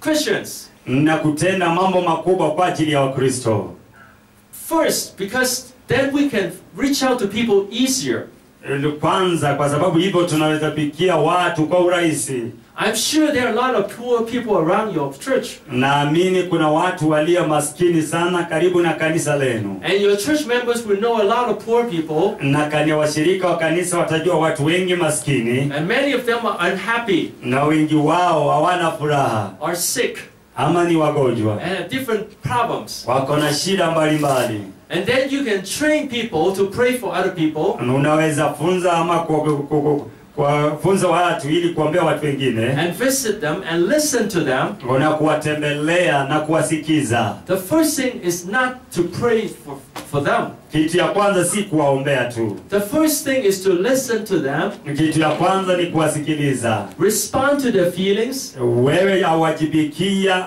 Christians. na kutenda mambo makubwa kwa ajili ya Wakristo. First, because then we can reach out to people easier. Kwanza, kwa sababu hivyo tunaweza fikia watu kwa urahisi. I'm sure there are a lot of poor people around your church. Naamini kuna watu walio maskini sana karibu na kanisa lenu, And your church members will know a lot of poor people. na kani washirika wa kanisa watajua watu wengi maskini, And many of them are unhappy, na wengi wao hawana furaha are sick, ama ni wagonjwa, and have different problems. wako na shida mbalimbali. And then you can train people to pray for other people Unaweza funza ama kuwafunza watu ili kuombea watu wengine and visit them and listen to them. na kuwatembelea na kuwasikiza. The first thing is not to pray for, for them. Kitu ya kwanza si kuwaombea tu, The first thing is to listen to them, kitu ya kwanza ni kuwasikiliza. respond to their feelings, Wewe awajibikia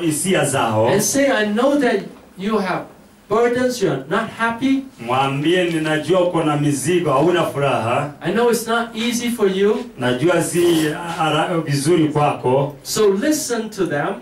hisia zao, and say, I know that you have burdens, you're not happy. mwambie ninajua uko na mizigo, hauna furaha, I know it's not easy for you. najua si ara- vizuri kwako, So listen to them,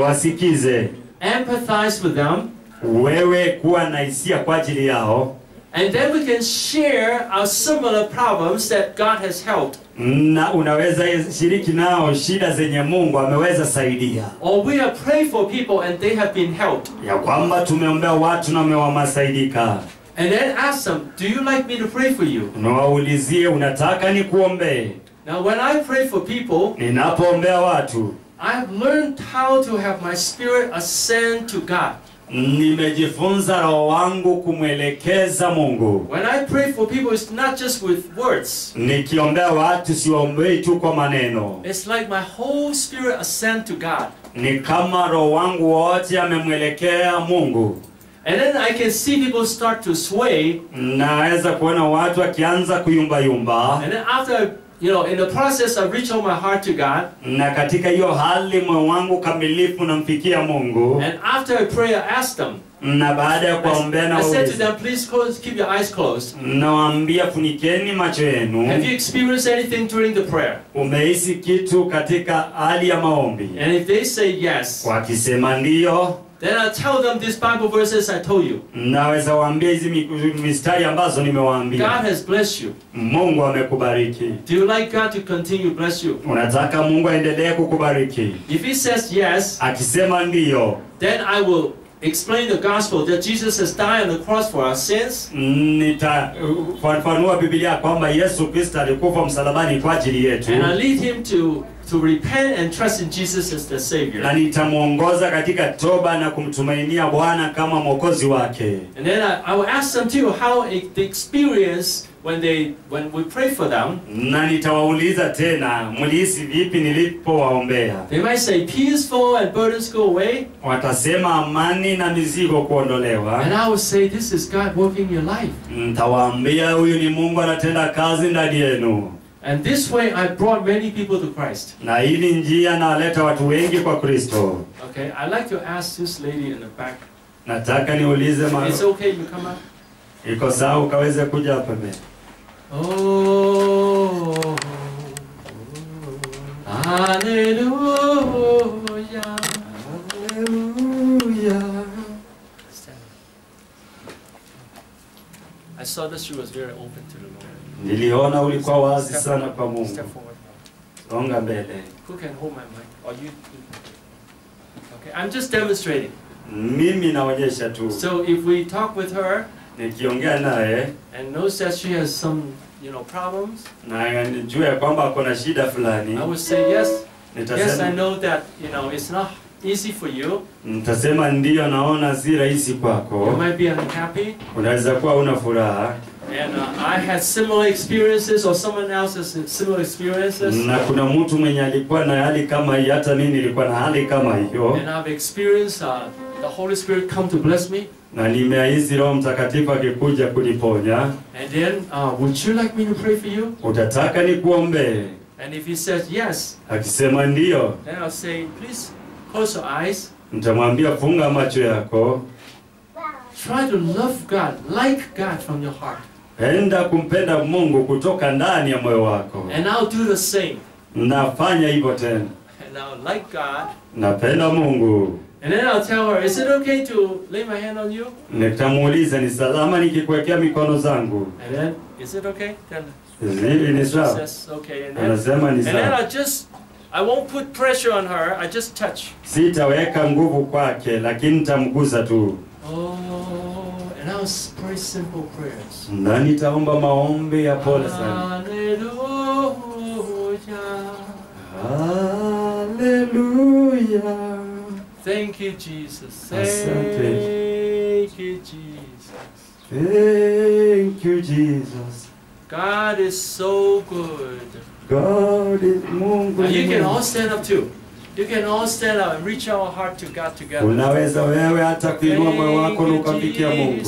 wasikize. empathize with them, Wewe kuwa na hisia kwa ajili yao, and then we can share our similar problems that God has helped. na unaweza shiriki nao shida zenye Mungu ameweza saidia, Or we have prayed for people and they have been helped. ya kwamba tumeombea watu na wamemasaidika. And then ask them, Do you like me to pray for you? Unawaulizie, unataka nikuombee? Now, when I pray for people, Ninapoombea watu I've learned how to have my spirit ascend to God. Nimejifunza roho wangu kumwelekeza Mungu. When I pray for people, it's not just with words. Nikiombea watu siwaombei tu kwa maneno, It's like my whole spirit ascend to God. ni kama roho wangu wote amemwelekea Mungu. And then I can see people start to sway. Naweza kuona watu wakianza kuyumbayumba, And then after, you know, in the process, I reach out my heart to God. na katika hiyo hali moyo wangu kamilifu namfikia Mungu, And after a prayer, I ask them. na baada ya kuwaombea na I said to them, please close, keep your eyes closed. nawaambia funikeni macho Have you experienced anything during the prayer? Umehisi kitu katika hali ya maombi? And if they say yes, Wakisema ndiyo, then I tell them these Bible verses I told you. naweza waambia hizi mistari ambazo God has blessed you. Mungu amekubariki. Do you like God to continue bless you? Unataka Mungu aendelee kukubariki? If He says yes, Akisema ndiyo, then I will explain the gospel that Jesus has died on the cross for our sins, nitafafanua Biblia kwamba Yesu Kristo alikufa msalabani kwa ajili yetu, and I lead him to, to repent and trust in Jesus as the Savior. na nitamwongoza katika toba na kumtumainia Bwana kama mwokozi wake. And then I, I will ask them too how it, the experience when they when we pray for them. Na nitawauliza tena, mlihisi vipi nilipowaombea? They might say peaceful and burdens go away, Watasema amani na mizigo kuondolewa. and I will say this is God working your life. Nitawaambia huyu ni Mungu anatenda kazi ndani yenu, And this way I brought many people to Christ. na hili njia nawaleta watu wengi kwa Kristo. Okay, I'd like to ask this lady in the back. Nataka niulize. It's okay, you come up. iko sawa ukaweze kuja hapa mbele. Oh, hallelujah. Stand. I saw that she was very open to the Lord. Niliona ulikuwa wazi sana kwa Mungu. Songa mbele. Who can hold my mic? Or you? Okay, I'm just demonstrating. Mimi naonyesha tu, So if we talk with her nikiongea naye and knows that she has some, you know, problems, na nijue kwamba kuna shida fulani, I would say yes. Yes, I know that you know it's not easy for you. nitasema ndiyo, naona si rahisi You kwako, might be unhappy, unaweza kuwa una furaha, and uh, I had similar experiences, or someone else has similar experiences, na kuna mtu mwenye alikuwa na hali kama hii, hata mimi nilikuwa na hali kama hiyo, and I've experienced uh, the Holy Spirit come to bless me. Na nimehisi Roho Mtakatifu akikuja kuniponya. And then, uh, would you like me to pray for you? Utataka nikuombee? And if he says yes, Akisema ndiyo, then I'll say, please close your eyes. nitamwambia funga macho yako, Try to love God, like God from your heart. penda kumpenda Mungu kutoka ndani ya moyo wako. And I'll do the same. Nafanya hivyo tena, and I'll like God. napenda Mungu. And then I'll tell her, is it okay to lay my hand on you? Nitamuuliza ni salama nikikuwekea mikono zangu, And then, is it okay? Then her. ni sawa? says, okay. And then, Anasema ni and then. I'll just, I won't put pressure on her. I just touch. Sitaweka nguvu kwake, lakini nitamgusa tu, Oh, and I'll pray simple prayers. na nitaomba maombi ya pole sana. Hallelujah. Haleluya. Thank you, Jesus. Thank you, Jesus. Thank you Jesus. God is so good. God is. Now ni you can all stand up too. You can all stand up and reach our heart to God together. Unaweza wewe hata kuinua moyo wako na Thank Mungu.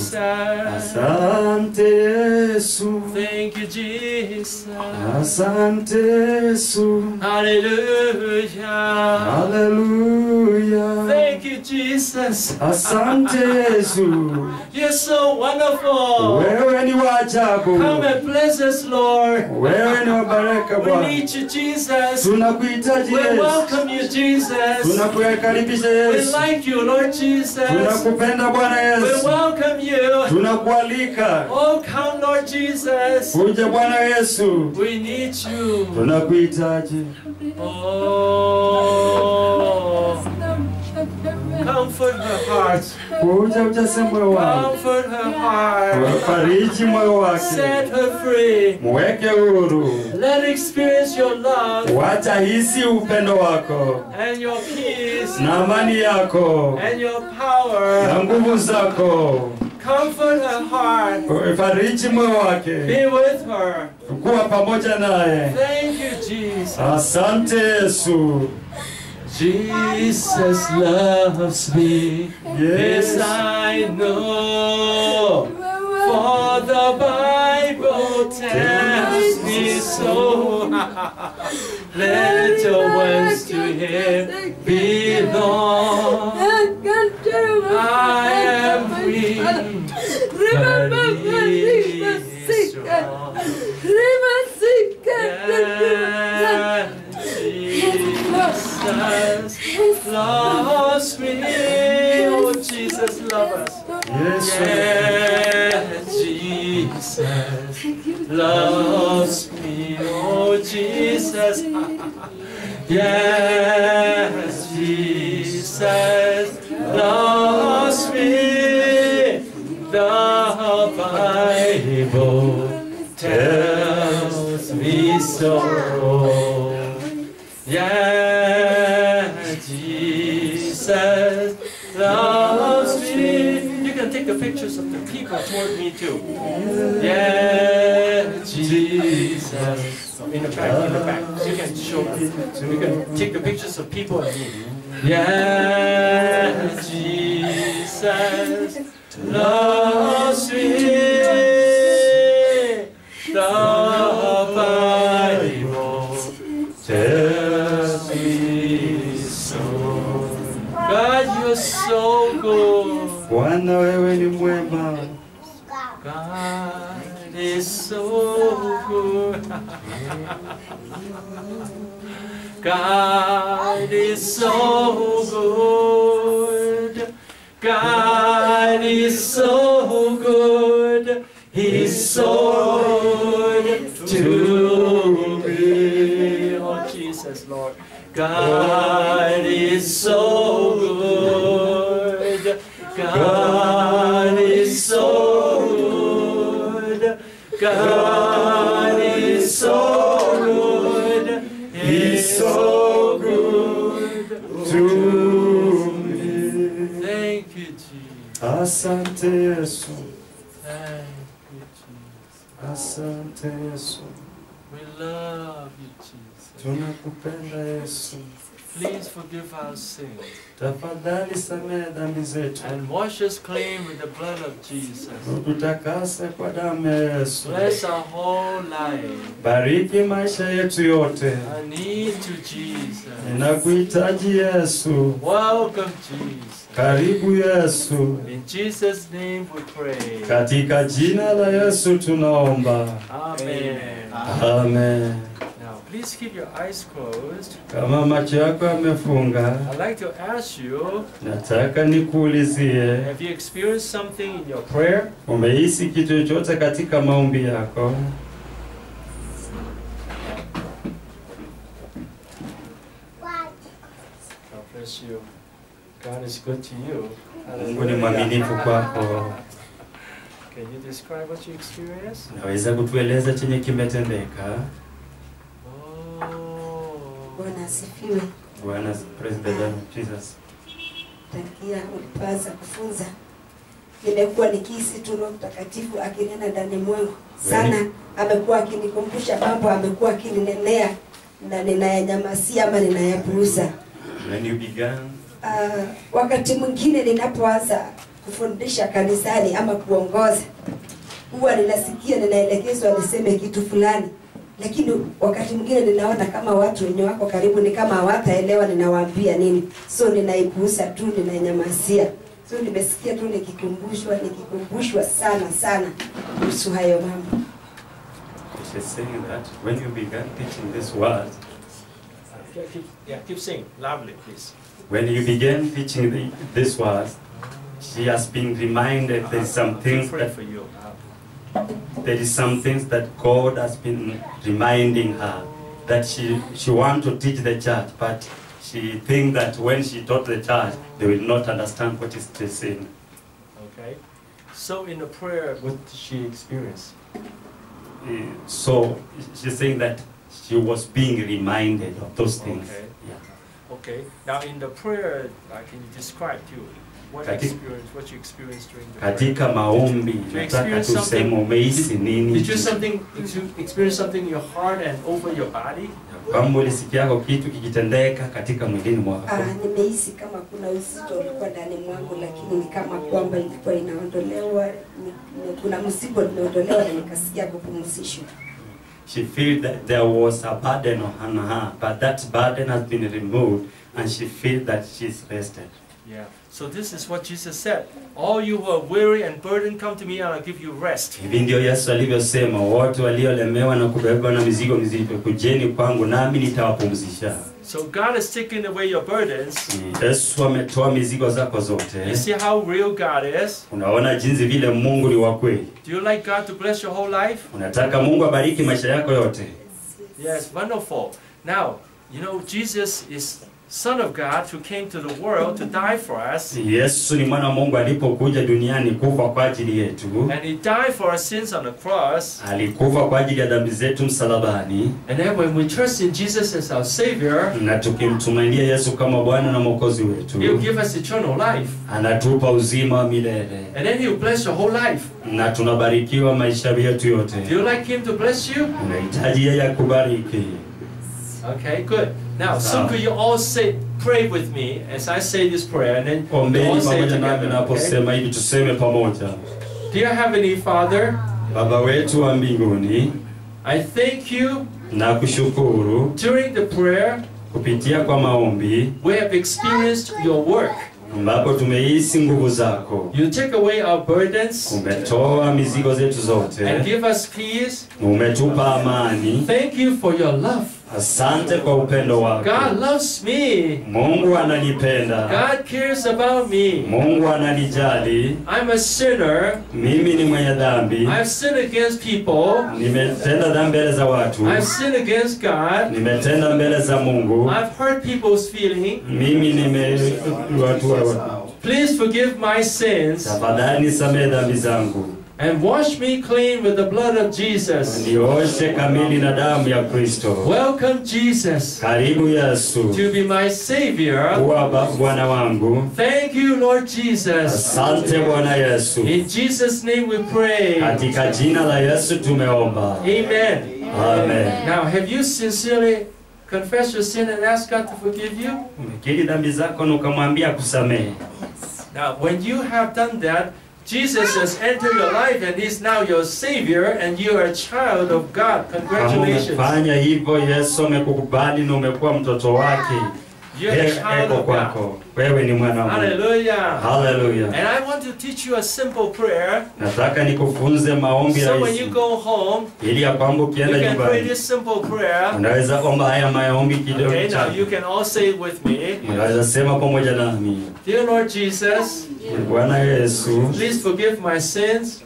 Asante Yesu. Thank you, Jesus. Asante Yesu. Hallelujah. Hallelujah. Thank you, Jesus. Asante Yesu. You're so wonderful. Wewe ni wa ajabu. Come and bless us, Lord. Wewe ni wa baraka We need you, Jesus. Tunakuhitaji We welcome you, Jesus. Tunakukaribisha We Yesu. like you, Lord Jesus. Tunakupenda Bwana We Yesu. welcome you. Tunakualika. Oh, come, Lord Jesus. Uje Bwana Yesu. We need you. Tunakuhitaji. Oh, comfort her heart. Uje ujaze moyo wake. Comfort her heart. Fariji moyo wake. Set her free. Mweke uru Let her experience your love Wacha hisi upendo wako and your peace na amani yako and your na power. nguvu zako. Comfort her heart. Fariji moyo wake. Be with her. Kuwa pamoja naye. Thank you, Jesus. Asante Yesu. Jesus loves me. Yes. I know. For the Bible tells me so. Let your words to him belong. I am weak, Remember he is strong. Remember sick. Jesus loves me. Oh, Jesus loves us. Yeah, Jesus loves me. Oh, Jesus. Yes, Jesus loves me. The Bible tells me so. People toward me too. Yeah, Jesus. In the back, in the back. You can show You can take the pictures of people and me. Yeah, Jesus loves me. Bwana wewe ni mwema. God is so good. God is so good. God is so good. He's so good to me. Oh, Jesus, Lord. God is so Please forgive our sins Tafadhali samehe dhambi zetu. and wash us clean with the blood of Jesus. Tutakase kwa damu ya Yesu. Bless our whole life. Bariki maisha yetu yote. I need you, Jesus. Ninakuhitaji Yesu. Welcome, Jesus. Karibu Yesu. In Jesus' name we pray. Katika jina la Yesu tunaomba. Amen. Amen. Now, please. keep your eyes closed. Kama macho yako yamefunga, I'd like to ask you, nataka nikuulizie, have you experienced something in your prayer? umehisi kitu chochote katika maombi yako? Bless you. God is good to you. Mungu ni mwaminifu kwako. Can you describe what you experienced? Naweza kutueleza chenye kimetendeka? Bwana asifiwe. Bwana praise the Lord Jesus. Tangia ulipoanza kufunza, nimekuwa nikihisi tu Roho Mtakatifu akinena ndani mwangu sana. Amekuwa akinikumbusha mambo, amekuwa akininenea na ninayanyamasia ama ninayapuuza. When you began Uh, wakati mwingine ninapoanza kufundisha kanisani ama kuongoza, huwa ninasikia ninaelekezwa niseme kitu fulani, lakini wakati mwingine ninaona kama watu wenye wako karibu ni kama hawataelewa ninawaambia nini, so ninaigusa tu, ninanyamasia. So nimesikia tu nikikumbushwa nikikumbushwa sana sana kuhusu hayo mambo. she's saying that when you began teaching this word, keep, yeah, keep saying loudly, please. when you began teaching the, this word, she has been reminded there's is some things that for you. There is some things that God has been reminding her that she she want to teach the church, but she think that when she taught the church, they will not understand what is she saying. Okay. So in the prayer, what did she experience? Uh, So she's saying that she was being reminded of those things. Okay. Yeah. Okay. Now in the prayer, uh, can you describe too what Kati- experience, what you experienced during the? Katika maombi nataka tuseme umehisi nini? Did you something experience something in your heart and over your body? Kwamba ulisikiako kitu kikitendeka katika mwilini mwako. Ah, nimehisi kama kuna uzito ulikuwa ndani mwangu, lakini ni kama kwamba ilikuwa inaondolewa, kuna mzigo limeondolewa na nikasikia kupumzishwa. She felt that there was a burden on her, but that burden has been removed, and she feels that she's rested. Yeah. So this is what Jesus said. All you who are weary and burdened, come to me and I'll give you rest. Hivi ndio Yesu alivyosema, wote waliolemewa na kubebwa na mizigo mizito, kujeni kwangu nami nitawapumzisha. So God has taken away your burdens. Yesu ametoa mizigo zako You see how real God is? Unaona jinsi vile Mungu ni wa kweli. Do you like God to bless your whole life? Unataka Mungu abariki maisha yako yote. Yes, wonderful. Now, you know, Jesus is Son of God who came to the world to die for us. Yesu ni mwana wa Mungu alipokuja duniani kufa kwa ajili yetu. And he died for our sins on the cross. Alikufa kwa ajili ya dhambi zetu msalabani, And then when we trust in Jesus as our Savior, na tukimtumainia Yesu kama Bwana na Mwokozi He'll wetu, give us eternal life. anatupa uzima wa milele And then He'll bless your whole life. na tunabarikiwa maisha yetu yote. Do you like Him to bless you? Unahitaji yeye akubariki. Okay, good. Now, so Wow. could you all say, pray with me as I say this prayer, and then oh, you all say it together. Okay? naposema hivi, tuseme pamoja. Dear Heavenly Father, Baba wetu wa mbinguni, I thank you na kushukuru during the prayer kupitia kwa maombi we have experienced your work. ambapo tumehisi nguvu zako. You take away our burdens Umetoa mizigo zetu and give us peace. umetupa amani. Thank you for your love. Asante kwa upendo wako. God loves me. Mungu ananipenda, God cares about me. Mungu ananijali. I'm a sinner. Mimi ni mwenye dhambi, I've sinned against people. nimetenda dhambi mbele za watu, I've sinned against God. nimetenda mbele za Mungu. I've hurt people's feeling. Mimi nime watu wa Please forgive my sins tafadhali nisamehe dhambi zangu, and wash me clean with the blood of Jesus. nioshe kamili na damu ya Kristo. Welcome, Jesus, Karibu Yesu, to be my Savior. kuwa Bwana wangu. Thank you, Lord Jesus. Asante Bwana Yesu, In Jesus' name we pray. katika jina la Yesu tumeomba, Amen. amen. Now, have you sincerely confessed your sin and asked God to forgive you? Umekiri dhambi zako na ukamwambia kusamehe. Now, when you have done that, Jesus has entered your life and He's now your Savior, and you are a child of God. Congratulations. umefanya hivyo, Yesu amekukubali na umekuwa mtoto wake. You're a He- child eko of God. kwako wewe ni mwana wa Mungu Hallelujah. And I want to teach you a simple prayer. nataka nikufunze maombi So when you go home, ili ya kwamba you can pray this simple prayer. unaweza omba haya maombi kidogo Okay, now you can all say it with me. unaweza sema pamoja nami Dear Lord Jesus, bwana yesu please forgive my sins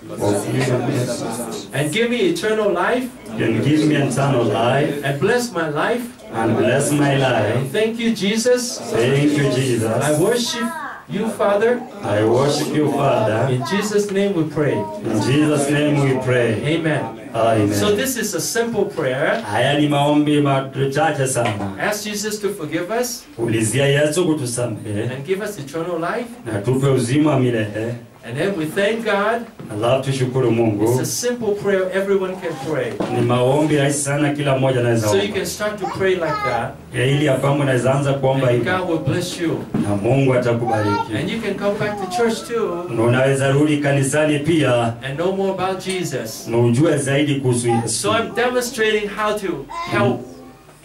and give me eternal life and give me eternal life and bless my life. And bless my life Thank you, Jesus. thank you Jesus. I worship you, Father. i worship you father In Jesus' name we pray. in jesus name we pray Amen. amen So this is a simple prayer. haya ni maombi machache sana Ask Jesus to forgive us ulizia yesu kutusamehe and give us eternal life. na tupe uzima milele And then we thank God. alafu tushukuru It's a simple prayer everyone can pray. ni maombi rahisi sana kila mmoja anaweza So you can start to pray like that. Ya ili ya kwamba unaweza anza kuomba And hivyo God will bless you. na mungu atakubariki And you can come back to church too na unaweza rudi kanisani pia and know more about Jesus. na ujue zaidi kuhusu So I'm demonstrating how to help.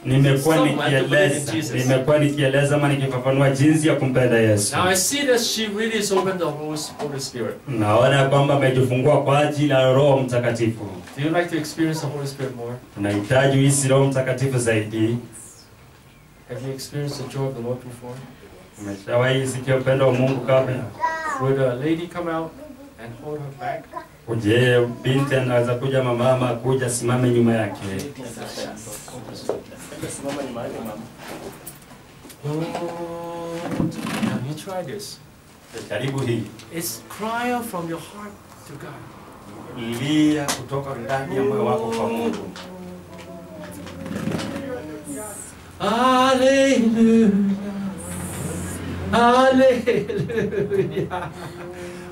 Nimekuwa nikieleza nimekuwa nikieleza ama nikifafanua jinsi ya kumpenda yesu Now I see that she really is open the Holy Holy Spirit. naona kwamba amejifungua kwa ajili ya roho mtakatifu Do you like to experience the Holy Spirit more? unahitaji hisi roho mtakatifu zaidi Have you experienced the joy of the Lord before? umeshawahi sikia upendo wa mungu kabla Would a lady come out and hold her back? Uje binti anaweza kuja mamama kuja simame nyuma yake karibu hii It's cry from your heart to God. lia kutoka ndani ya moyo wako kwa mungu Hallelujah. Hallelujah.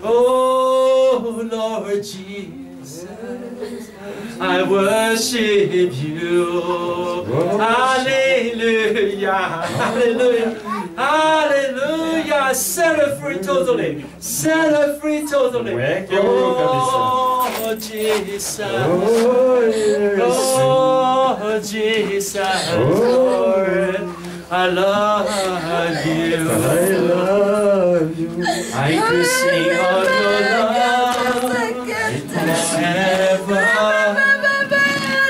Oh Lord Jesus, I worship you. Hallelujah. Hallelujah. Hallelujah. Set her free totally. Set her free totally. Mweke huru kabisa. Oh Jesus. Oh, Oh, Jesus, Lord, I love you. I love you. I could sing of your love forever.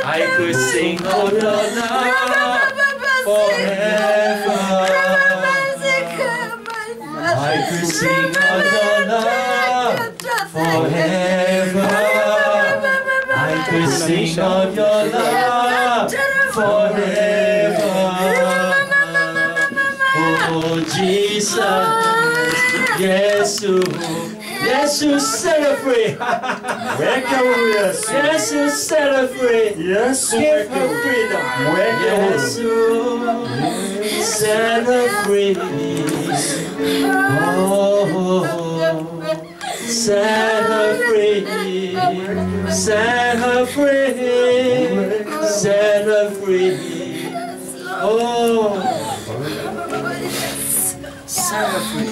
I could sing of your love forever. I could sing of your love forever. I could sing of your love forever. Oh, Jesus. Yes, yes, you set her free. Weke huru Yesu. yes, you set her free. Yesu Give weke her huru. freedom. Weke Yes, huru. you set her free. Oh, set her free. Set her free. Set her free. Oh, set her free.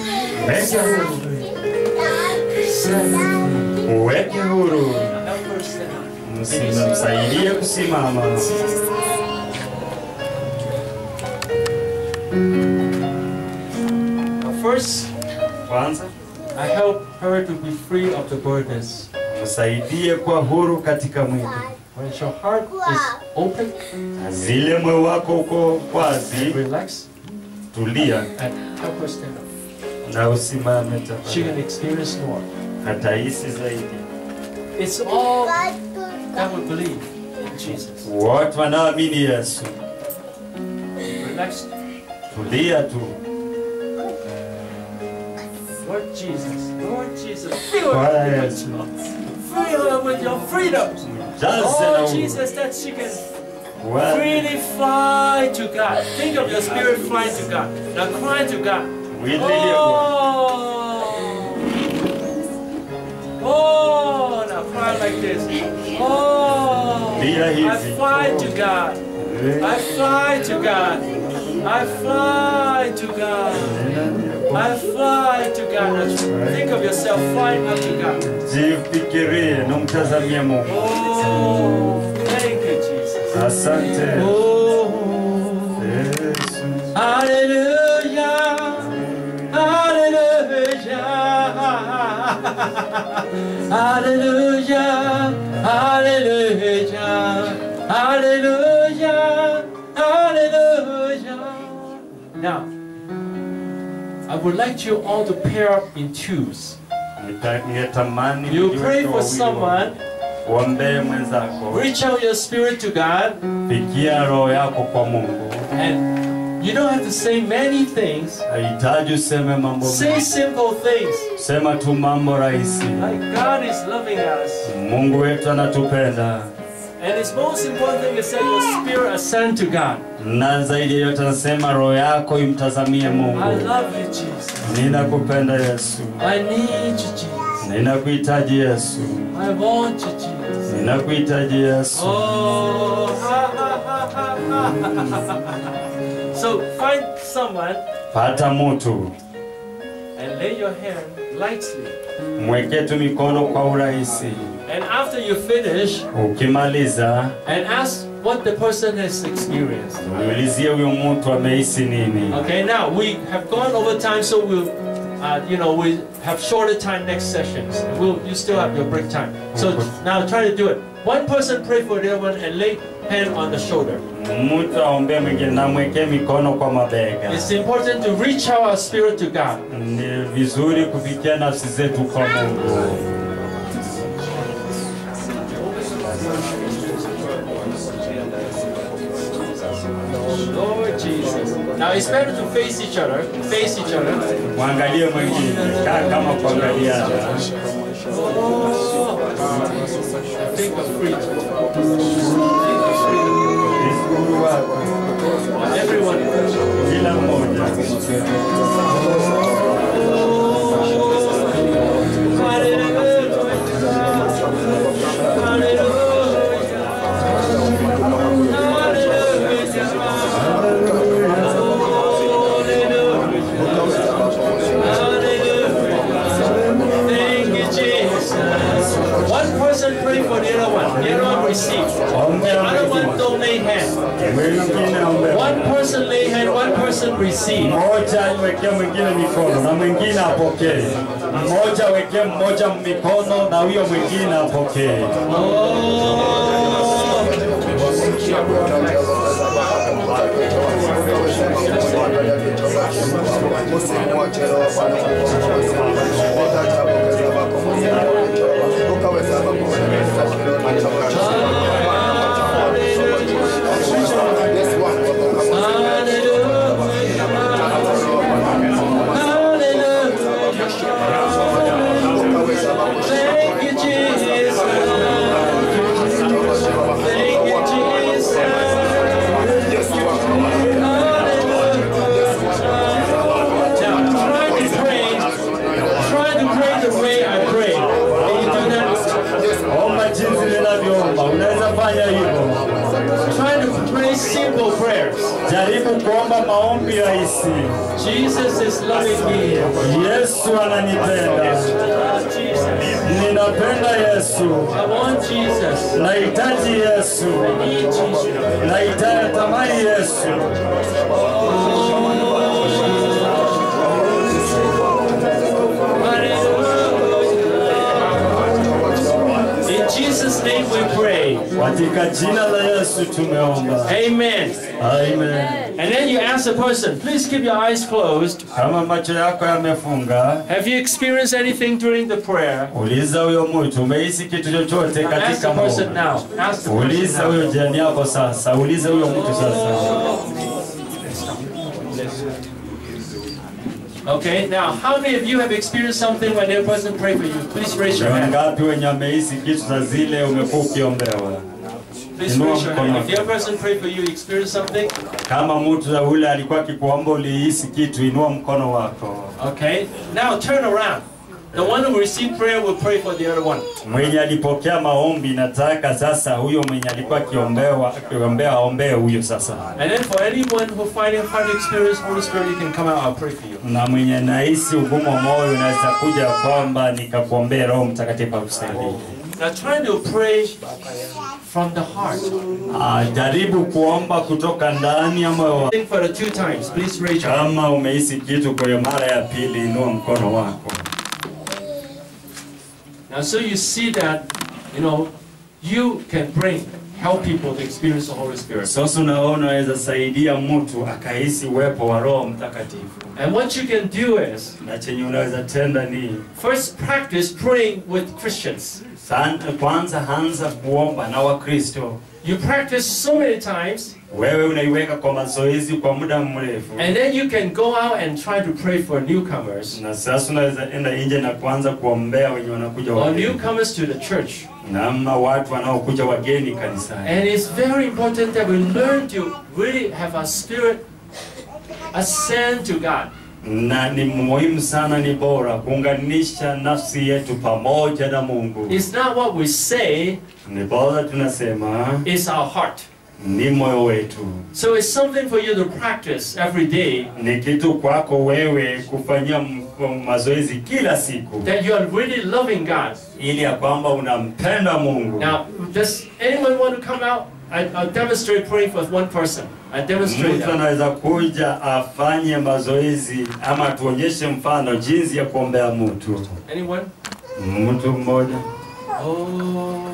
Weke huru. Msaidie kusimama. Kwanza I help her to be free of the burdens. msaidie kwa huru katika mwili. When your heart is open, zile moyo wako uko wazi, relax, tulia and help her stand up. Na usimame She can experience more. Atahisi zaidi. It's all that we believe in Jesus. What Wote wanaamini Yesu, Relax. tulia tu. Lord Jesus, Lord Jesus, fill her with your. Fill her with your freedom. Oh. Jesus, that she can freely fly to God. Think of your spirit flying to God. Now cry to God. Mwili iliyo- Oh, oh, now cry like this. Oh, I fly to God. I fly to God. I fly to God. I fly to God. Think of yourself flying up to God. Jifikirie na mtazamie Mungu. Oh, thank you, Jesus. Asante Oh, Hallelujah, hallelujah, hallelujah, hallelujah. Now, I would like you all to pair up in twos. You pray for someone, reach out your spirit to God, fikia roho yako kwa Mungu. and you don't have to say many things. Hahitaji useme mambo Say simple things. sema tu mambo rahisi. Like God is loving us. Mungu wetu anatupenda, And its most important thing is that your spirit ascend to God. na zaidi yote anasema roho yako imtazamie I love you, Jesus. Ninakupenda Yesu, I need you, Jesus. ninakuhitaji Yesu, I want you, Jesus. ninakuhitaji Yesu. Oh, ha, ha, ha. Mm. So find someone Pata mtu and lay your hand lightly. mweke tu mikono kwa urahisi. And after you finish, Ukimaliza and ask what the person has experienced. uulizie huyo mtu amehisi nini. Okay, now we have gone over time, so we'll, uh, you know, we have shorter time next sessions. We'll, you still have your break time. So now try to do it. One person pray for the other one and lay hand on the shoulder. Mtu aombee mwingine na mwekee mikono kwa mabega. It's important to reach our spirit to God. Ni vizuri kufikia nafsi zetu kwa Mungu. Lord Jesus. Now it's better to face each other. Face each other. Mwingine, kama kuangaliana. Think of freedom. Everyone. kila mmoja. Awekee mmoja mikono na huyo mwingine apokee. Thank Yesu ananipenda, ninapenda Yesu, I want Jesus. nahitaji Yesu, I need Jesus. nahitaji tamani Yesu. In Jesus' name we pray. Katika jina la Yesu tumeomba, Amen. amen. And then you ask the person, please keep your eyes closed. Kama macho yako yamefunga, Have you experienced anything during the prayer? uliza huyo mtu, umehisi kitu chochote Ask the person now. Ask the person now. huyo jirani yako sasa, uliza huyo. Okay, now how many of you have experienced something when the person prayed for you? Please raise your hand. Kama mtu ule alikuwa akikuomba ulihisi kitu, inua mkono wako. Okay, now turn around. The one who received prayer will pray for the other one. Mwenye alipokea maombi, nataka sasa huyo mwenye alikuwa akiombewa akiombea aombee huyo sasa, And then for anyone who find it hard to experience Holy Spirit, you can come out, I'll pray for you. na mwenye nahisi ugumu moyo unaweza kuja kwamba nikakuombea Roho Mtakatifu akusaidie. Now try to pray from the heart. Jaribu kuomba kutoka ndani ya moyo wako. For the two times. Please raise your hand. Kama umehisi kitu kwa mara ya pili, inua mkono wako. Now, so you see that, you know, you can bring, help people to experience the Holy Spirit. Sasa unaona unaweza saidia mtu akahisi uwepo wa Roho Mtakatifu, And what you can do is, na chenye unaweza tenda ni first practice praying with Christians. san- kwanza anza kuomba na Wakristo. You practice so many times, Wewe unaiweka kwa mazoezi kwa muda mrefu, and then you can go out and try to pray for newcomers na sasa unaweza enda nje na kuanza kuombea wenye wanakuja or newcomers to the church. nama watu wanaokuja wageni kanisani. And it's very important that we learn to really have our spirit ascend to God. Na ni muhimu sana, ni bora kuunganisha nafsi yetu pamoja na Mungu. It's not what we say, Ni bora tunasema it's our heart. ni moyo wetu, So it's something for you to practice every day ni kitu kwako wewe kufanyia mazoezi kila siku, that you are really loving God. ili ya kwamba unampenda Mungu. Now, does anyone want to come out? I, I'll demonstrate praying for one person. I demonstrate Mtu anaweza kuja afanye mazoezi ama tuonyeshe mfano jinsi ya kuombea mtu. Anyone? Mtu mmoja Oh.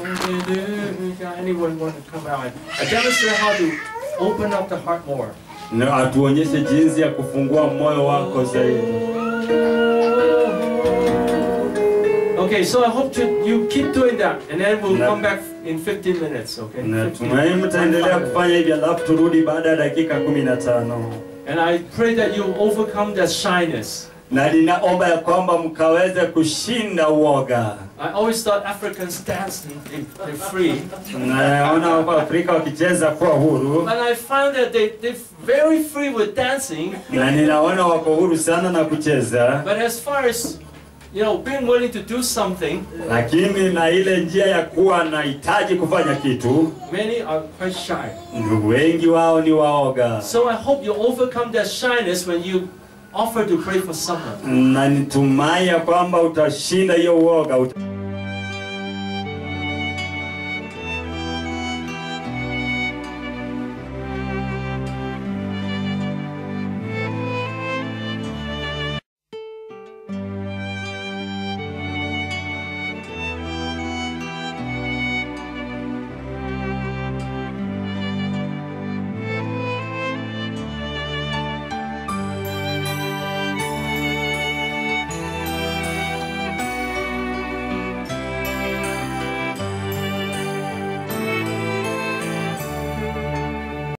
Anyone want to come out? I, I demonstrate how to open up the heart more. na atuonyeshe jinsi ya kufungua moyo wako zaidi. Okay, so I hope to, you keep doing that, and then we'll Na- come back in 15 minutes. Okay. 15 Natumai mtaendelea kufanya hivi, alafu turudi baada ya dakika kumi na tano And I pray that you overcome that shyness. na ninaomba ya kwamba mkaweze kushinda uoga. I always thought Africans dance and they, they're free, Naona wako Afrika wakicheza kwa huru, but I found that they, they're very free with dancing. na ninaona wako huru sana na kucheza, But as far as you know, being willing to do something, lakini na ile njia ya kuwa nahitaji kufanya kitu, many are quite shy. wengi wao ni waoga, So I hope you overcome that shyness when you offer to pray for someone. na nitumai kwamba utashinda hiyo uoga. Uta-